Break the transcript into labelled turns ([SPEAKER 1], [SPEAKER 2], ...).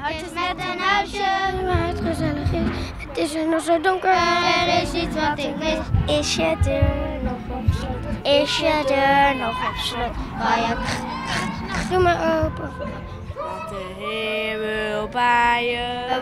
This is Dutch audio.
[SPEAKER 1] Het is met een huisje
[SPEAKER 2] waar het gezellig is. Het is er nog zo donker.
[SPEAKER 1] Er is iets wat ik mis.
[SPEAKER 2] Is je deur nog op slot? Is je deur nog op slot?
[SPEAKER 1] Ga je
[SPEAKER 2] Doe maar open.
[SPEAKER 3] Wat de hemel bij je.